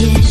yeah.